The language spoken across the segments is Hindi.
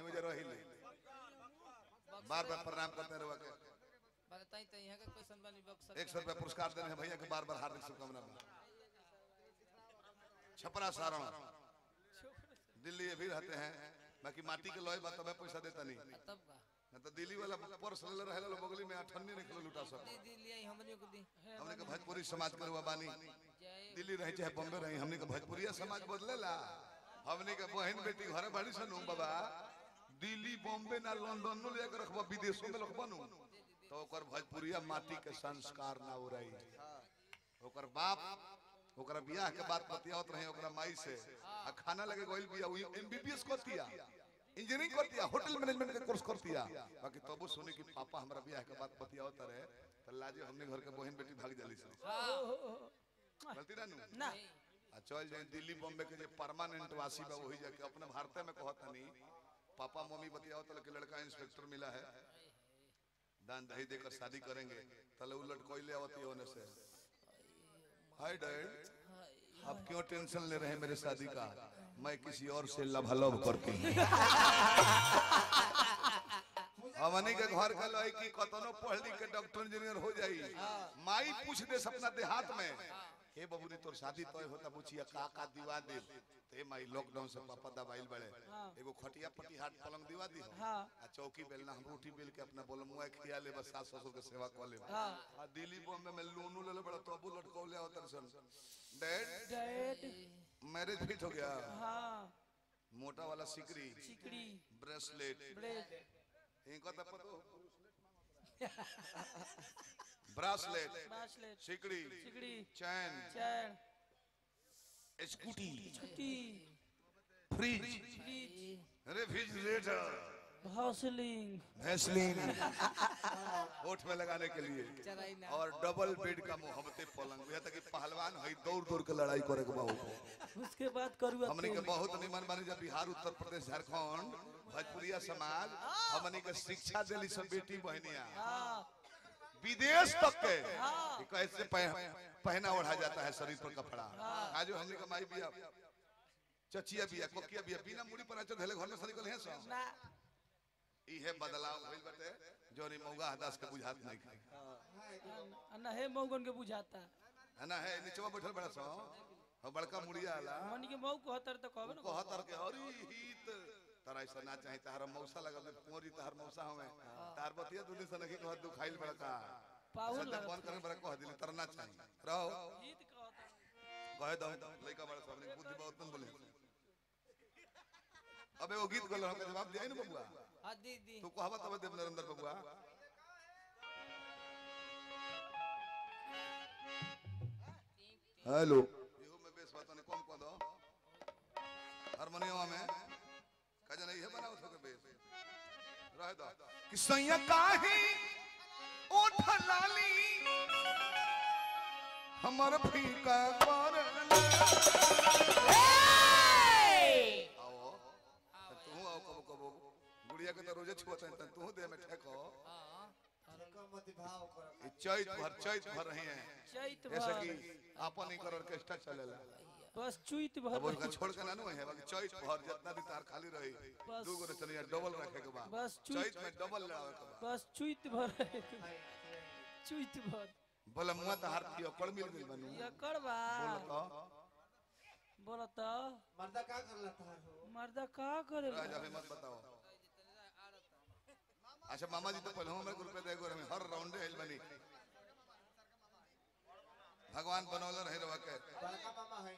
है मुझे रही बार बार प्रणाम करते रहो के एक सौ रुपया पुरस्कार देने भैया के बार बार हार्दिक शुभकामना। छपरा सारण। दिल्ली ये भी रहते हैं। बाकी माटी के लोहे बात मैं पैसा देता नहीं। तब न तो दिल्ली वाला पर्स ले रहे लो बगली में अठन्नी नहीं किलो लुटा सब दी दी लिया हमने को दी। हमने के भोजपुरी समाज के रुआ बानी। दिल्ली रहे चाहे बॉम्बे रहे हमने के भोजपुरिया समाज बदलेला। हमने के बहन बेटी घर बड़ी सन बाबा। दिल्ली बॉम्बे ना लंदन नो लेकर रखबा विदेशों में रखबा नु। तो ओकर भोजपुरिया माटी के संस्कार ना हो रही। ओकर बाप ओकरा बियाह के बाद बतियावत रहे ओकरा माई से। आ खाना लगे गोइल बिया एमबीबीएस करतिया इंजीनियरिंग करतिया होटल मैनेजमेंट का कोर्स करतिया बाकी तबो सुनी कि पापा हमरा बियाह के बाद बतियावत रहे तो लाजे हमने घर के बहन बेटी भाग जाली से गलती ना नु? ना। आ चल जाए दिल्ली बॉम्बे के जे परमानेंट वासी बा वही जाके अपने भारत में कहत नहीं पापा, मम्मी बतियाओ तो कि लड़का इंस्पेक्टर मिला है। दान दही देकर शादी करेंगे। तले उलट कोई ले आवती होने से। हाय डैड, आप क्यों टेंशन ले रहे हैं मेरे शादी का? मैं किसी और से लभालभ करती हूँ। हमनी के घर के लड़की कतनो पढ़ लिख के डॉक्टर इंजीनियर हो जाई। माई पूछ दे अपना देहात में। हे बबुनी तोर शादी तय होता पूछिया का का दिवा। दे तो हे माई लॉकडाउन से पापा दबाइल बड़े। एगो खटिया पटी हाट पलंग दिवा दी। हाँ। आ चौकी बेलना हम रोटी बेल के अपना बोलमुआ खिया ले बस सास ससुर के सेवा कर ले हाँ। आ दिल्ली बॉम्बे में लोनू ले ले बड़ा तबू लटकौले आवतर सन डैड डैड मैरिज फिट हो गया। हाँ। मोटा वाला सिकरी। चिकड़ी ब्रेसलेट ब्रेड इनका तो पता ब्रेसलेट ब्रेसलेट सिकड़ी चिकड़ी chain chain scooty. Fridge. Fridge. Refrigerator हाउसलिंग Vaseline होठ में लगाने के लिए। और डबल बेड का मोहब्बते पलंग। यहाँ तक कि पहलवान है दौड़ दौड़ के लड़ाई करे के बाबू उसके बाद करुआ हमने के। बहुत निमन मानी जब बिहार उत्तर प्रदेश झारखंड भोजपुरिया समाज हमने के शिक्षा दिली सब बेटी बहनिया। हाँ। विदेश तक के। कैसे पहना ओढ़ा जाता है शरीर पर कपड़ा। आज हमने का माई बिया चचिया बिया कोकिया बिया बिना मुड़ी पर आचो धैले घर में से निकल है सब। इहे बदलाव भइल बटे जोनी मौगा हदास के बुझात नहीं। खाई ना है मौगन के बुझाता। है ना है नीचवा बैठल बड़ा सो और बड़का मुड़िया आला मन के मऊ कहतर तो कहबे ना कहतर के अरे हित। तारा ऐसा ना चाहे तारा मौसा लगल दे मोरी तार मौसा हमें। तार बतिया दूनी से नहीं कहत दुखाइल बड़का। पाहुन सदा फ़ोन करे बड़ा कह दिली तरना चाहिए रहो। गीत कहता कहे दो लइका बड़ा सब बुद्धि बहुत तुम बोले। अबे वो गीत गल हमके जवाब दिया ना बबुआ। हाँ दी दी तू कहबा तब देव नरेंद्र बबुआ। हेलो। बेस बात ने कम कह दो हारमोनियम में का जाने ये बनाओ तो के बेस रह दो कि सैया काहे ओठ लाली हमर फीका कर आओ तू आओ कबो कबो गुड़िया के तो रोज़े छुअत है। तू दे में ठेको हाँ चैत भर चैत भर रहे हैं। जैसे भर। कि आपन एक ऑर्केस्ट्रा चलेला बस चुइत अब भर उनका छोड़ के ना नु है बाकी चैत भर जितना भी तार खाली रही। दू गो चलिए डबल रखे के बाद। बस चुइत- चैत में डबल लगावे के बाद बस चुइत भर चुइत भर। बोले मुआ तो हार की ओकड़ मिल गई बनू। ये करवा बोल तो। बोला तो। मर्दा का कर लेता है मर्दा का करे राजा में मत बताओ। अच्छा मामा जी तो पहले हमें ग्रुप पे देखो हमें हर राउंड हिल बनी। भगवान बनौले रहे रवा के। बड़का मामा है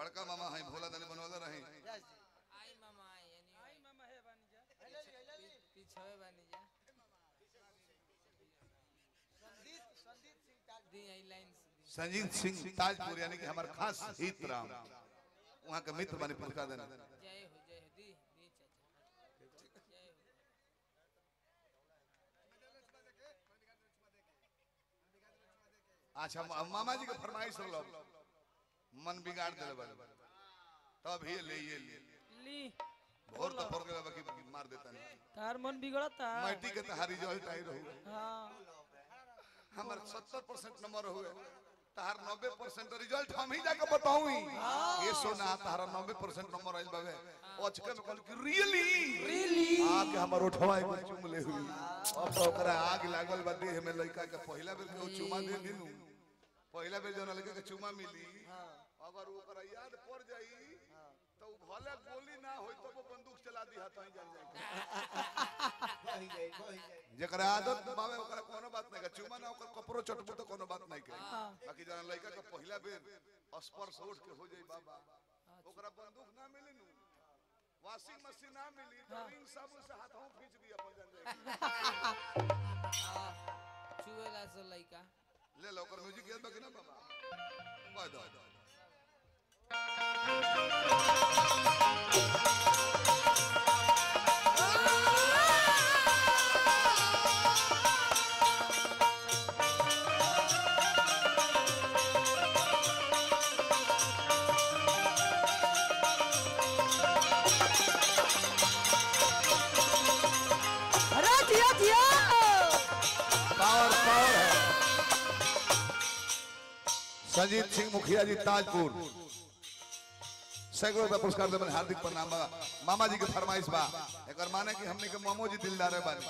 बड़का मामा है भोला दानी बनौले रहे। आई मामा आई यानी आई मामा है बानी जा पीछे बानी जा संजीत सिंह ताजपुर यानी कि हमारे खास हित राम वहाँ के मित्र बने पुरस्कार देना। जय हो जय हो दी दी चाचा। जय हो। अच्छा मामा जी के फरमाइश लो मन बिगाड़ दिले बड़े तब ही ले ये ले। ली। भोर तो फोर के बाकी मार देता नहीं। तार मन बिगड़ता मैटी के तहारी रिज़ल्ट आई रहू। हाँ। हमारे सत्तर परसेंट नंबर हुए। तार 90 परसेंट रिज़ल्ट हम ही जाके बताऊँ। ये सोना तारा 90 परसेंट नंबर आइल बाबे ओचके में कहल कि रियली रियली आके हमर उठवा एक चुम ले हुई। अब तो ओकरा आग लागल बा देह में लइका के। पहिला बेर के चुमा दे दिनु। पहिला बेर जौन लइका के चुमा मिली अगर ओकरा याद पड़ जाई तो भले गोली ना होई तो वो बंदूक चला दी हाथ ही जान जाई जेकरा आदत बावे ओकरा कोनो बात नहीं का चुमा ना ओकर कपड़ो चटबो तो कोनो बात नहीं के बाकी जना लइका के पहिला बेर स्पर्श उठ के हो जाई बाबा। ओकरा बंदूक ना मिली नु वॉशिंग मशीन ना मिली तो रिंग साबुन से हाथों खींच दिया अपन जान जाई चुएला से लइका ले लो ओकर म्यूज़िक याद बाकी ना बाबा? बाय दो संजीत सिंह मुखिया जी ताजपुर। सैकड़ों रुपया पुरस्कार देवन हार्दिक प्रणाम बा मामा जी के फरमाइश बा। एक माने कि हमने के मामो जी दिलदार है बानी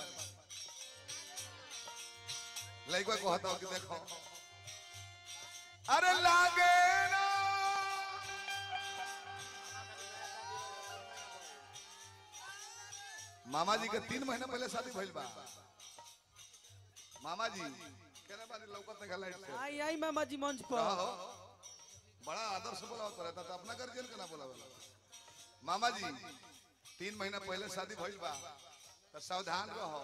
लइका कहता हो कि देखो। अरे लागे ना। मामा जी के तीन महीना पहले शादी भइल बा। मामा जी केने बानी लौकत नहीं लाइट से आई आई मामा जी मंच पर। बड़ा आदर से बोला होता रहता था, अपना गार्जियन के ना बोला मामा जी, तीन महीना पहले शादी भइल बा तो सावधान रहो।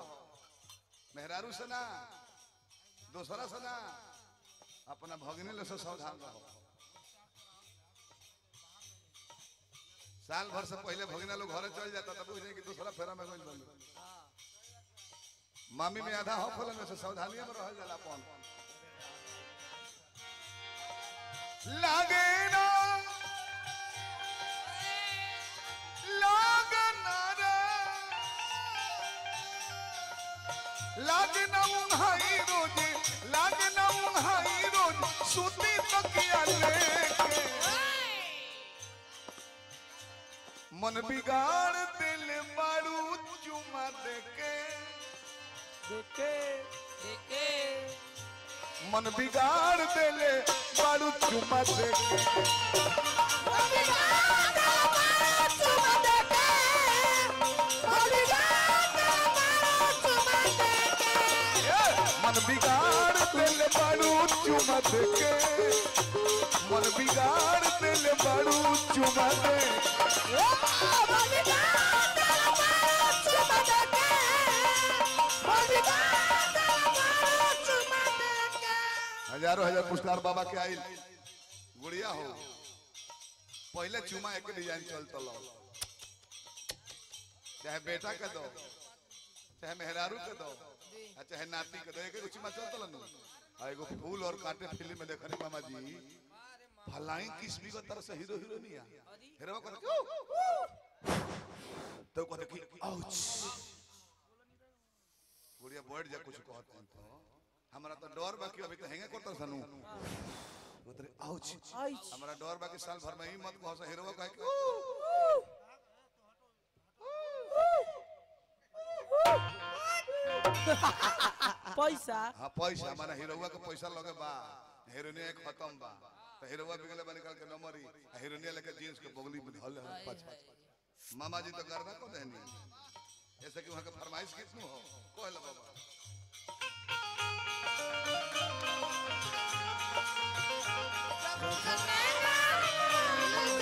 मेहरारू से ना दूसरा से ना अपना भगनी ले से सावधान रहो। साल भर से पहले भगना लोग घरे चल जाता तब बुझे कि दूसरा फेरा में मामी में आधा हो फलन में से सावधानी में रहल जाला अपन। लागे ना। लागना रे। लागे ना उन्हाई रोज लागे ना उन्हाई रोज सुती तकिया लेके। मन बिगाड़ दिल बारू चुमा देके। देखे देखे मन बिगाड़ देले बारू चुमा देके मन बिगाड़ दिल बारू चुमा मन बिगाड़ दिल बारू चुमा देके हज़ारों हज़ार पुरस्कार बाबा के आइल। गुड़िया हो। पहले चुमा एक डिज़ाइन चलता लो चाहे बेटा के दो, चाहे मेहरारू के दो चाहे नाती के दो, एक चुमा चलता लो एगो फूल और कांटे फ़िल्म में देखनी मामा जी फलाई किस भी तरह से हीरो हीरोइनिया। हीरो को तो कि आउच गुड़िया बैठ जा, कुछ कहते हैं तो। हमरा तो डर बा कि अभी तो हेंगे आउच हमरा डर बा कि साल भर में ही मत कहो से हीरो कहे कि? पैसा? हाँ पैसा माने हीरोवा के पैसा लगे बा। हीरोइनिया खत्म बा। तो हीरोवा बिगले बा निकाल के नंबर ही लेके जींस के बगली में धल है पाछा। मामा जी तो करना को देनी ऐसे कि वहाँ के फरमाइश कितनु हो? कहला बाबा।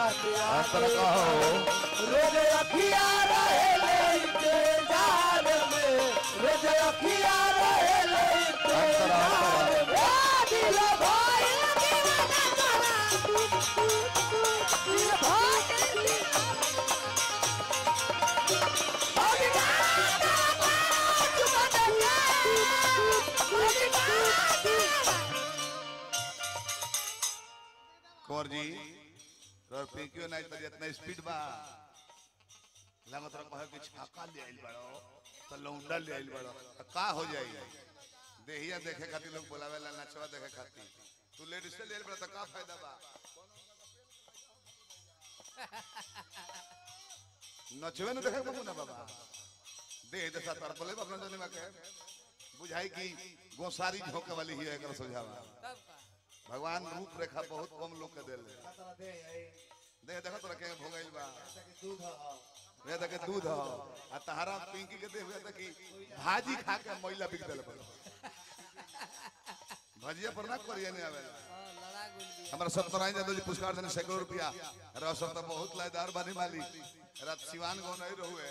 आगे बढ़ल रोज अखिया रहे तो लौंडा ले आइल बड़ो का हो जाई? देहिया देखे खातिर लोग बोलावेला नचवा देखे खातिर। तू लेडीज़ से ले आइल बड़ा तो का फ़ायदा बा? नचवे न देखे बाबू ना बाबा। देह दशा तर बोले अपना जने में के। बुझाई कि गोसारी झोंके वाली ही एकर सुझावा। भगवान रूप रेखा बहुत कम लोग के देले। दे देखा तोरा के भोगइल बा। वे तक दूध हो आ तहरा पिंकी के देह तक कि भाजी खा के मैला बिक देले पर भजिया पर ना करिए नहीं गुल हमारा सत्यनारायण यादव जी पुरस्कार देने सैकड़ों रुपया। रसम तो बहुत लायदार बनी माली। रात सिवान गो नहीं रहुए।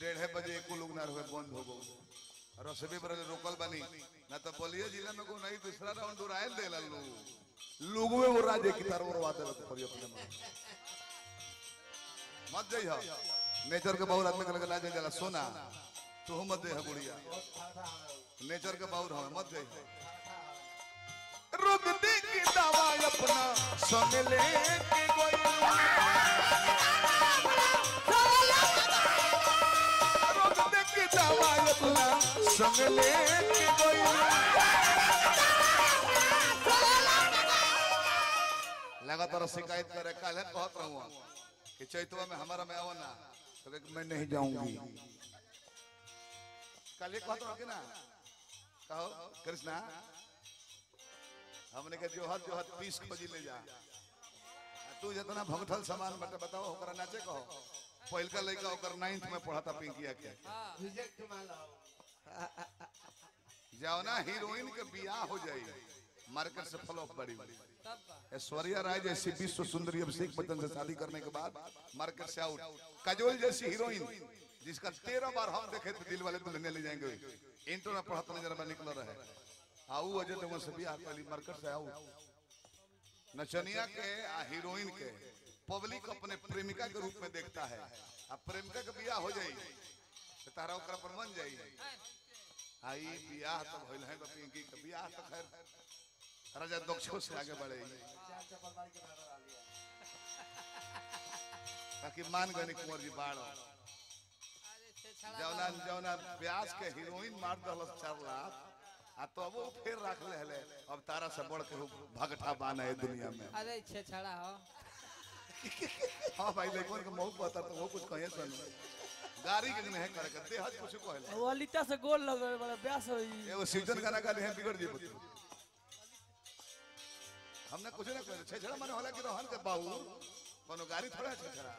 डेढ़े बजे एको लोग ना रहुए, बंद हो गो रसबे पर रोकल बनी। ना तो बोलिए जिला में को नहीं, दूसरा राउंड उड़ायल दे लल्लू लोग वो राजे की तरह उड़वा दे तो अपने में। मत जाई हो नेचर के बहुत आदमी के लगे लाजे जला सोना। तू मत दे गुड़िया। नेचर के बहुत हमें मत जाई हो रुक दी की दवा अपना संग दवा अपना संग कोई लगातार शिकायत करे कल है कहत रहूँ कि चैतवा में हमारा में आओ ना तो कहे मैं नहीं जाऊँगी। कल ये कहत रहो कि ना। कहो, कृष्णा, हमने के जोहर जोहर पीस के बजी ले जा। तू जितना भगठल सामान बटे बताओ, ओकरा नाचे कहो। पहिलका लड़का ओकर नाइन्थ में पढ़ाता पिंकिया के जाओ ना, हीरोइन के बियाह हो जाई, मार्केट से फ्लॉप बड़ी तब का ऐश्वर्या राय जैसी विश्व सुंदरी अभिषेक बच्चन से शादी करने के बाद मार्केट से आउट काजोल जैसी हीरोइन, जिसका तेरह बार हम देखे तो दिल वाले दुल्हने ले जाएँगे। इंटर में पढ़त नज़र में निकल रहे। आऊ अजय देवगन से बियाह पहली मार्केट से आउट नचनिया के, आ, हीरोइन के, पब्लिक अपने प्रेमिका के रूप में देखता है। अब प्रेमिका के बियाह हो जाई तो तारा ओकरा पर मन जाई। आई, बियाह तो भइल है पिंकी के बियाह तो खैर। राजा दक्षो से आगे बढ़े ताकि मान गए कुंवर जी बाढ़ जौना जौना ब्यास के हीरोइन मार दहलस चार लाख आ तो अब वो फिर रख ले हले। अब तारा से बढ़ के वो भगठा बान है दुनिया में। अरे छेछड़ा हो। हाँ भाई लेकिन के मऊ पता तो वो कुछ कहे सन। गाड़ी के नहीं करे के देहज कुछ कहले वो लिटा से गोल लग बड़ा ब्यास होई एगो सीज़न गाना गाली है बिगड़ जी हमने कुछ ना कहले छेछड़ा माने होला कि रहन के बाऊ कोनो गाड़ी थोड़ा छेछड़ा?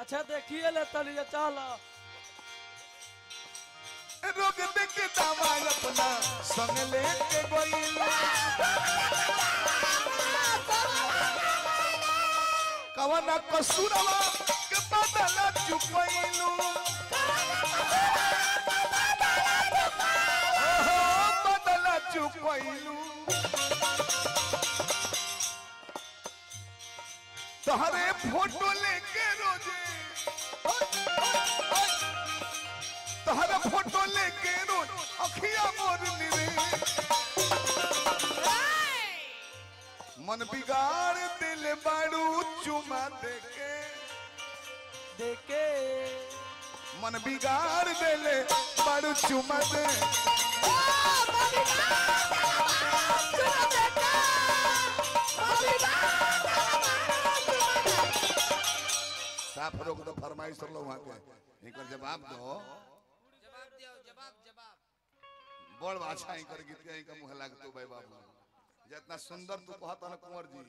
अच्छा देखिए ले ये चल। रोग देख दावा अपना संग लेके गोइला। कवना कसूरवा के बदला चुकैलू तहरे फ़ोटो लेके रोज़े। तहरा फ़ोटो लेके रोज। अखिया मोर निरे मन बिगाड़ दिल बाड़ू चुमा देके। देखे मन बिगाड़ दिल बाड़ू चुमा दे। साफ़ रोक दो फरमाइश कर लो वहाँ के। इनकर जवाब दो। जवाब दियो जवाब जवाब बड़ बाछा इनकर गीत के इनका मुँह लागतो भाई बाबू जितना सुंदर तू कहत न कुंवर जी।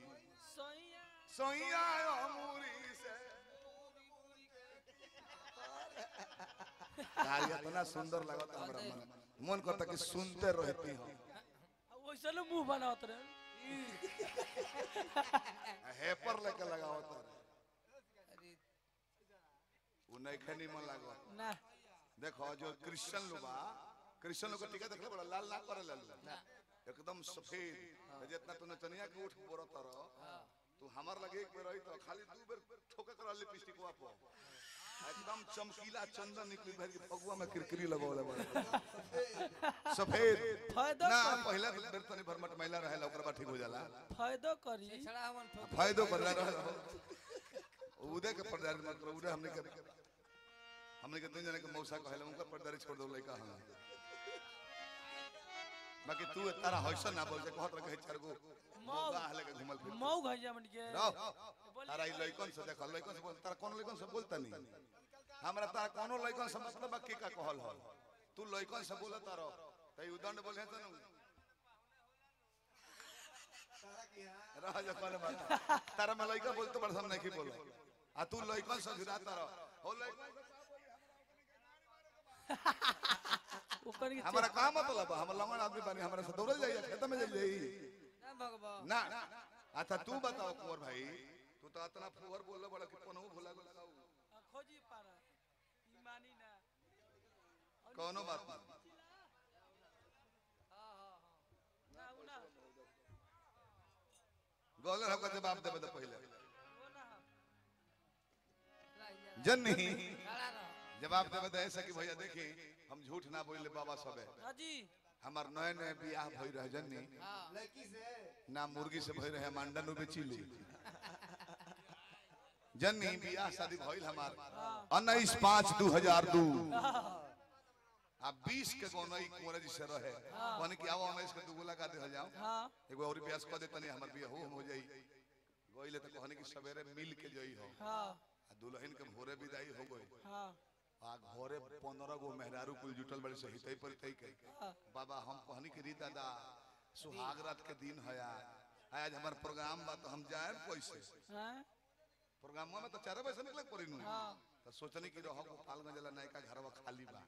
सैया सोइया अमूरी से। यार इतना सुंदर लगता हमरा मन। मन करता कि सुनते रहती हम वैसे मुँह बनावत रहे। हेपर लेके लगावत अरे वो नहीं खनी मन लागो ना। देखो जो क्रिश्चियन लोग बा क्रिश्चियन लोग टीका देखले बड़ा लाल ना करे लालू। एकदम सफ़ेद। जितना तू नचनिया के उठ बोरत रहो तू हमार लगे एक बेर रही तो खाली दू बेर ठोके कर लिपस्टिक वापो एकदम चमकीला चंदन निकली भर के फगुआ में किरकिरी लगौले बड़े सफ़ेद। फ़ायदा ना पहला बेर तनी भरमट महिला रहेला ओकरा बाद ठीक हो जाला। फ़ायदा करी। फायदो करला रह उदय के पर्दार मत उदय हमने के हमने के तीन जने के मौसा कहले उनका पर्दारी छोड़ दो लइका हम बाकी तू तारा हौसा ना बोल जे कहत रहे चार गो। मौका हले के घुमल फिर मऊ भैया मन के। रहो। तारा ई लइकन से देख लइकन से बोल तारा कौन लइकन से बोलता नहीं। हमरा तारा कोनो लइकन से मतलब बा के का कहल हो। तू लइकन से बोलत तारो तई उदंड बोले त न रह जा कौन बात। तारा में लइका बोलते बड़ हम नहीं बोलो आ तू लइकन से जुड़ा तारो हो लइकन ओकर के हमारा का मतलब? हम लंगड़ आदमी बानी हमरा से दौड़ल जाइए खेत में जाइए। ना भगवा ना अच्छा तू बताओ कुंवर भाई तू तो इतना फुहर बोलले बड़ा कि कोनहु भुला गेल? खोजी पारा ईमानी ना। कौनो बात? नहीं ना उ ना गौलर होकर जवाब देबे तो पहले। ना। खड़ा रह जवाब देवे तो ऐसा कि भैया देखी हम झूठ ना बोले बाबा सबे हमार नए नए बियाह भई रहे जन्नी। ना मुर्गी से भई रहे मांडन में चिली जन्नी बियाह शादी भइल हमार। उन्नीस पाँच दू हज़ार दू। आ बीस के गोनई कुंवर जी से रहे। कहने कि आओ उन्नीस के दूगो लगा दे जाओ। हाँ। एगो और ब्यास कह दे तनी हमर बियाह हो हो जाई। गइले त कहने कि सवेरे मिल के जई हो। हाँ। दुल्हन के भोरे विदाई हो गई। हाँ। घरे पंद्रह गो मेहरारू कुल जुटल बड़ी से हितई पर तई के बाबा हम कहनी कि री दादा सुहाग रात के दिन है आज। आज हमार प्रोग्राम बा तो हम जाए कैसे हैं। प्रोग्राम में तो चार बजे निकले पड़ी नु। हाँ। तो सोचनी कि रहो गोपालगंज ला नयका घरवा खाली बा।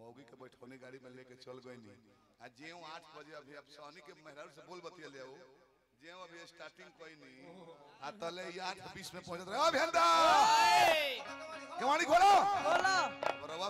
मौगी के बैठौनी गाड़ी में लेके चल गई नी आ जेऊ आठ बजे अभी अब सोनी के मेहरारू से बोल बतिया ले जेव अभी स्टार्टिंग कोई नहीं। आ तले आठ बीस में पहुंचत रहे अभियंता कमानी खोलो! खोलो। बरवा